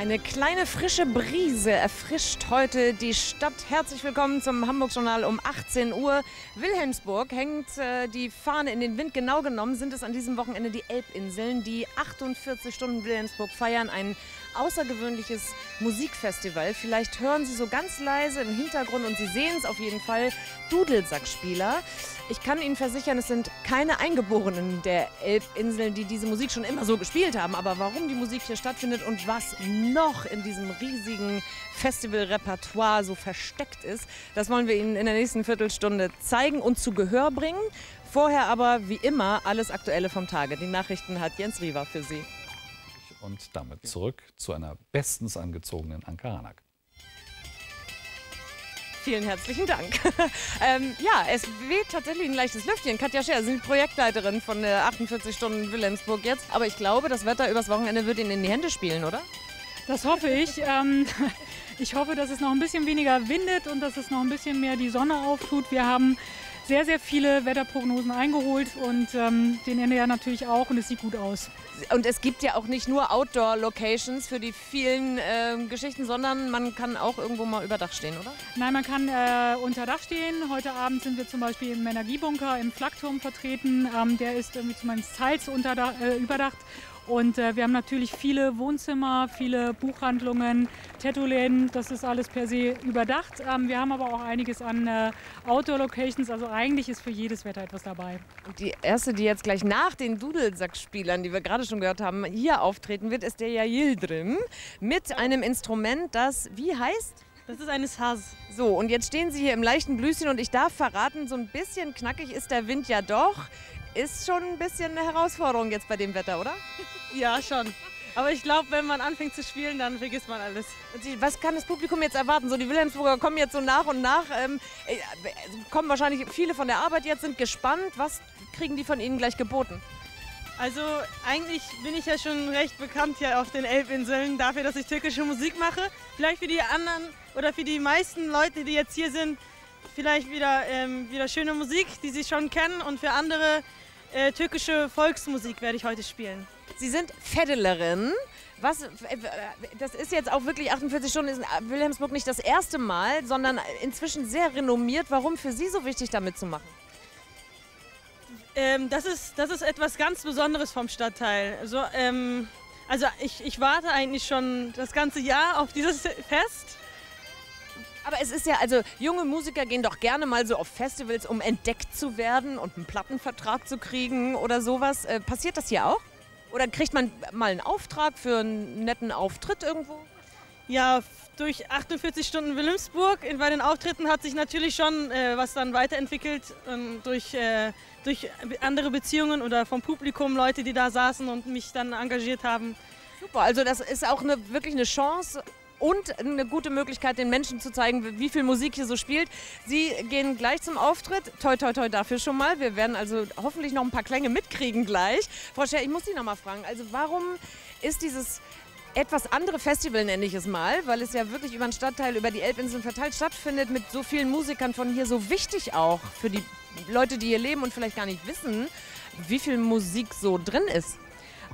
Eine kleine frische Brise erfrischt heute die Stadt. Herzlich willkommen zum Hamburg-Journal um 18 Uhr. Wilhelmsburg hängt äh, die Fahne in den Wind. Genau genommen sind es an diesem Wochenende die Elbinseln, die 48 Stunden Wilhelmsburg feiern. Ein außergewöhnliches Musikfestival. Vielleicht hören Sie so ganz leise im Hintergrund und Sie sehen es auf jeden Fall, Dudelsackspieler. Ich kann Ihnen versichern, es sind keine Eingeborenen der Elbinseln, die diese Musik schon immer so gespielt haben. Aber warum die Musik hier stattfindet und was noch in diesem riesigen Festivalrepertoire so versteckt ist, das wollen wir Ihnen in der nächsten Viertelstunde zeigen und zu Gehör bringen. Vorher aber wie immer alles Aktuelle vom Tage. Die Nachrichten hat Jens Riewer für Sie. Und damit zurück zu einer bestens angezogenen Anka Hanak. Vielen herzlichen Dank. ähm, ja, es weht tatsächlich ein leichtes Lüftchen. Katja Scher, Sie sind Projektleiterin von der 48 Stunden Wilhelmsburg jetzt. Aber ich glaube, das Wetter übers Wochenende wird Ihnen in die Hände spielen, oder? Das hoffe ich. Ähm, ich hoffe, dass es noch ein bisschen weniger windet und dass es noch ein bisschen mehr die Sonne auftut. Wir haben sehr, sehr viele Wetterprognosen eingeholt und ähm, den NDR natürlich auch und es sieht gut aus. Und es gibt ja auch nicht nur Outdoor-Locations für die vielen äh, Geschichten, sondern man kann auch irgendwo mal über Dach stehen, oder? Nein, man kann äh, unter Dach stehen. Heute Abend sind wir zum Beispiel im Energiebunker im Flakturm vertreten. Ähm, der ist irgendwie zumindest teils unter, äh, überdacht und äh, wir haben natürlich viele Wohnzimmer, viele Buchhandlungen, Tattoo-Läden, das ist alles per se überdacht. Ähm, wir haben aber auch einiges an äh, Outdoor-Locations, also eigentlich ist für jedes Wetter etwas dabei. Und die erste, die jetzt gleich nach den Dudelsackspielern, die wir gerade schon gehört haben, hier auftreten wird, ist der Yildrim mit einem Instrument, das wie heißt? Das ist eine Saz. So, und jetzt stehen Sie hier im leichten Blüschen und ich darf verraten, so ein bisschen knackig ist der Wind ja doch. Ist schon ein bisschen eine Herausforderung jetzt bei dem Wetter, oder? Ja, schon. Aber ich glaube, wenn man anfängt zu spielen, dann vergisst man alles. Was kann das Publikum jetzt erwarten? So die Wilhelmsburger kommen jetzt so nach und nach, ähm, äh, kommen wahrscheinlich viele von der Arbeit jetzt, sind gespannt. Was kriegen die von Ihnen gleich geboten? Also eigentlich bin ich ja schon recht bekannt hier auf den Elbinseln dafür, dass ich türkische Musik mache. Vielleicht für die anderen oder für die meisten Leute, die jetzt hier sind, vielleicht wieder, ähm, wieder schöne Musik, die sie schon kennen. Und für andere äh, türkische Volksmusik werde ich heute spielen. Sie sind Feddelerin. Was, äh, das ist jetzt auch wirklich 48 Stunden in Wilhelmsburg nicht das erste Mal, sondern inzwischen sehr renommiert. Warum für Sie so wichtig, da mitzumachen? Ähm, das, ist, das ist etwas ganz Besonderes vom Stadtteil. Also, ähm, also ich, ich warte eigentlich schon das ganze Jahr auf dieses Fest. Aber es ist ja, also junge Musiker gehen doch gerne mal so auf Festivals, um entdeckt zu werden und einen Plattenvertrag zu kriegen oder sowas. Äh, passiert das hier auch? Oder kriegt man mal einen Auftrag für einen netten Auftritt irgendwo? Ja, durch 48 Stunden Wilhelmsburg bei den Auftritten hat sich natürlich schon äh, was dann weiterentwickelt ähm, durch, äh, durch andere Beziehungen oder vom Publikum, Leute, die da saßen und mich dann engagiert haben. Super, also das ist auch eine, wirklich eine Chance, und eine gute Möglichkeit, den Menschen zu zeigen, wie viel Musik hier so spielt. Sie gehen gleich zum Auftritt. Toi, toi, toi dafür schon mal. Wir werden also hoffentlich noch ein paar Klänge mitkriegen gleich. Frau Scher, ich muss Sie noch mal fragen. Also warum ist dieses etwas andere Festival, nenne ich es mal, weil es ja wirklich über den Stadtteil, über die Elbinseln verteilt stattfindet, mit so vielen Musikern von hier so wichtig auch für die Leute, die hier leben und vielleicht gar nicht wissen, wie viel Musik so drin ist?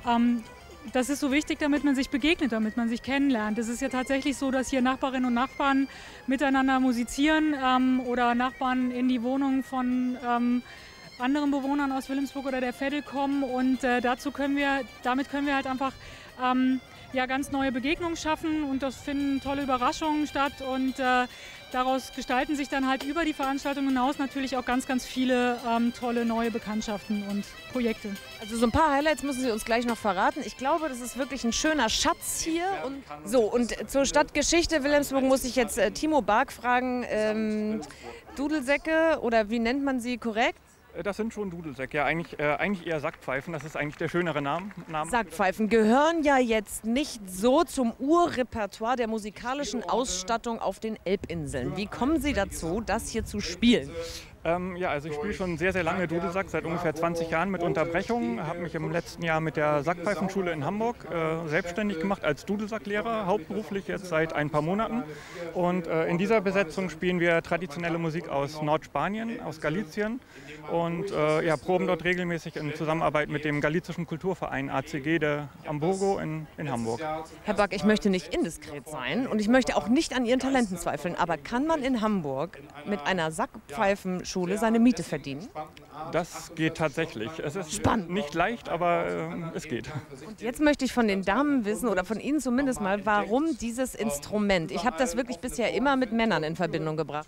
Ähm, das ist so wichtig, damit man sich begegnet, damit man sich kennenlernt. Es ist ja tatsächlich so, dass hier Nachbarinnen und Nachbarn miteinander musizieren ähm, oder Nachbarn in die Wohnung von ähm, anderen Bewohnern aus Wilhelmsburg oder der Veddel kommen und äh, dazu können wir, damit können wir halt einfach ähm, ja, ganz neue Begegnungen schaffen und das finden tolle Überraschungen statt und äh, daraus gestalten sich dann halt über die Veranstaltung hinaus natürlich auch ganz, ganz viele ähm, tolle neue Bekanntschaften und Projekte. Also so ein paar Highlights müssen Sie uns gleich noch verraten. Ich glaube, das ist wirklich ein schöner Schatz hier. Und so, und zur Stadtgeschichte Wilhelmsburg muss ich jetzt äh, Timo Bark fragen. Ähm, Dudelsäcke oder wie nennt man sie korrekt? Äh, das sind schon Dudelsäcke, ja, eigentlich, äh, eigentlich eher Sackpfeifen. Das ist eigentlich der schönere Name. Sackpfeifen gehören ja jetzt nicht so zum Urrepertoire der musikalischen Ausstattung auf den Elbinseln. Wie kommen Sie dazu, das hier zu spielen? Ähm, ja, also ich spiele schon sehr, sehr lange Dudelsack, seit ungefähr 20 Jahren mit Unterbrechungen. Habe mich im letzten Jahr mit der Sackpfeifenschule in Hamburg äh, selbstständig gemacht als Dudelsacklehrer, hauptberuflich jetzt seit ein paar Monaten. Und äh, in dieser Besetzung spielen wir traditionelle Musik aus Nordspanien, aus Galizien und äh, ja, proben dort regelmäßig in Zusammenarbeit mit dem galizischen Kulturverein ACG de Hamburgo in, in Hamburg. Herr Back, ich möchte nicht indiskret sein und ich möchte auch nicht an Ihren Talenten zweifeln, aber kann man in Hamburg mit einer Sackpfeifenschule seine Miete verdienen? Das geht tatsächlich. Es ist Spannend. nicht leicht, aber äh, es geht. Und jetzt möchte ich von den Damen wissen oder von Ihnen zumindest mal, warum dieses Instrument? Ich habe das wirklich bisher immer mit Männern in Verbindung gebracht.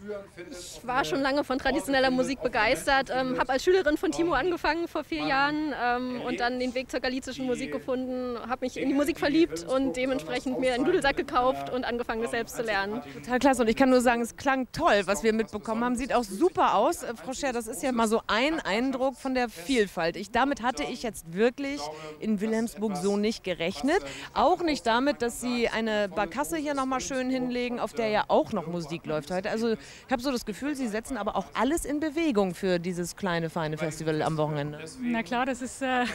Ich war schon lange von traditioneller Musik begeistert, ähm, habe als Schülerin von Timo angefangen vor vier Jahren ähm, und dann den Weg zur galizischen Musik gefunden, habe mich in die Musik verliebt und dementsprechend mir einen Dudelsack gekauft und angefangen, das selbst zu lernen. Total klasse und ich kann nur sagen, es klang toll, was wir mitbekommen haben. Sieht auch super aus. Äh, Frau Scher, das ist ja mal so ein Eindruck von der Vielfalt. Ich, damit hatte ich jetzt wirklich in Wilhelmsburg so nicht gerechnet. Auch nicht damit, dass Sie eine Barkasse hier nochmal schön hinlegen, auf der ja auch noch Musik läuft heute. Also ich habe so das Gefühl, Sie setzen aber auch alles in Bewegung für dieses kleine, feine Festival am Wochenende. Na klar, das ist äh,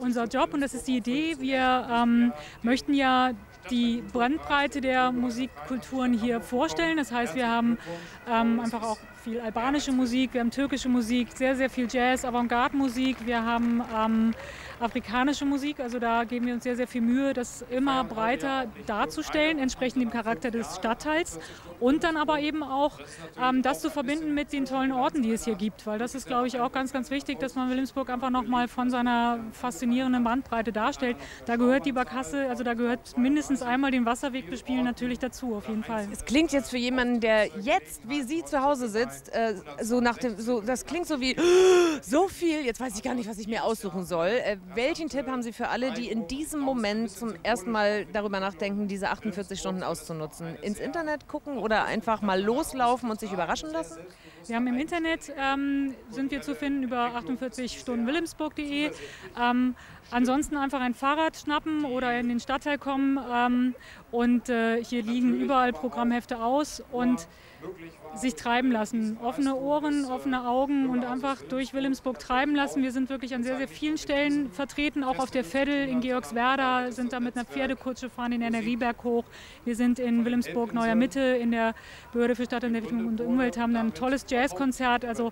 unser Job und das ist die Idee. Wir ähm, möchten ja die Bandbreite der Musikkulturen hier vorstellen. Das heißt, wir haben ähm, einfach auch viel albanische Musik, wir haben türkische Musik, sehr, sehr viel Jazz, Avantgarde-Musik, wir haben ähm, afrikanische Musik. Also da geben wir uns sehr, sehr viel Mühe, das immer breiter darzustellen, entsprechend dem Charakter des Stadtteils. Und dann aber eben auch ähm, das zu verbinden mit den tollen Orten, die es hier gibt. Weil das ist, glaube ich, auch ganz, ganz wichtig, dass man Wilhelmsburg einfach nochmal von seiner faszinierenden Bandbreite darstellt. Da gehört die Barkasse, also da gehört mindestens einmal den Wasserweg bespielen natürlich dazu, auf jeden Fall. Es klingt jetzt für jemanden, der jetzt wie Sie zu Hause sitzt, äh, so nach dem, so, das klingt so wie so viel, jetzt weiß ich gar nicht, was ich mir aussuchen soll. Äh, welchen Tipp haben Sie für alle, die in diesem Moment zum ersten Mal darüber nachdenken, diese 48 Stunden auszunutzen? Ins Internet gucken oder einfach mal loslaufen und sich überraschen lassen? Wir haben im Internet, ähm, sind wir zu finden über 48 Stunden wilhelmsburg.de. Ähm, ansonsten einfach ein Fahrrad schnappen oder in den Stadtteil kommen ähm, und äh, hier liegen überall Programmhefte aus und sich treiben lassen. Offene Ohren, offene Augen und einfach durch Wilhelmsburg treiben lassen. Wir sind wirklich an sehr, sehr vielen Stellen vertreten, auch auf der Veddel in Georgswerda, sind da mit einer Pferdekutsche fahren den Energieberg hoch. Wir sind in Wilhelmsburg Neuer Mitte in der Behörde für Stadtentwicklung und Umwelt, haben dann ein tolles Jazzkonzert. Also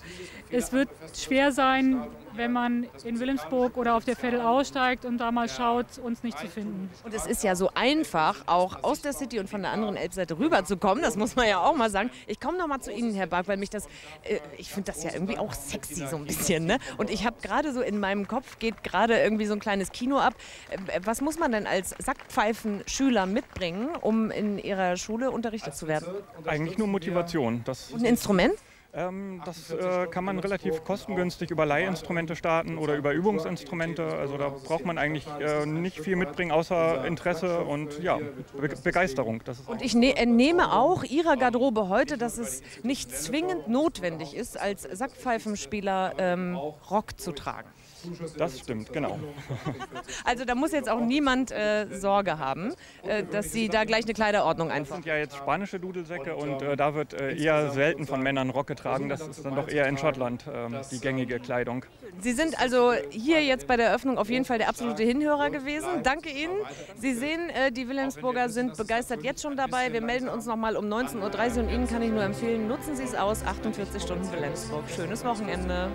es wird schwer sein, wenn man in Wilhelmsburg oder auf der Veddel aussteigt und da mal schaut, uns nicht zu finden. Und es ist ja so einfach, auch aus der City und von der anderen Elbseite rüberzukommen. Das muss man ja auch mal sagen. Ich komme noch mal zu Ihnen, Herr Bark, weil mich das, äh, ich finde das ja irgendwie auch sexy so ein bisschen. Ne? Und ich habe gerade so in meinem Kopf geht gerade irgendwie so ein kleines Kino ab. Äh, was muss man denn als Sackpfeifen-Schüler mitbringen, um in Ihrer Schule unterrichtet zu werden? Eigentlich nur Motivation. Das Und ein Instrument? Ähm, das äh, kann man relativ kostengünstig über Leihinstrumente starten oder über Übungsinstrumente. Also da braucht man eigentlich äh, nicht viel mitbringen, außer Interesse und ja, Be Begeisterung. Das ist Und ich ne entnehme auch Ihrer Garderobe heute, dass es nicht zwingend notwendig ist, als Sackpfeifenspieler ähm, Rock zu tragen. Das stimmt, genau. Also da muss jetzt auch niemand äh, Sorge haben, äh, dass Sie da gleich eine Kleiderordnung Das einfach. sind ja jetzt spanische Dudelsäcke und äh, da wird äh, eher selten von Männern Rock getragen. Das ist dann doch eher in Schottland ähm, die gängige Kleidung. Sie sind also hier jetzt bei der Eröffnung auf jeden Fall der absolute Hinhörer gewesen. Danke Ihnen. Sie sehen, äh, die Wilhelmsburger sind begeistert jetzt schon dabei. Wir melden uns nochmal um 19.30 Uhr und Ihnen kann ich nur empfehlen, nutzen Sie es aus. 48 Stunden Wilhelmsburg. Schönes Wochenende.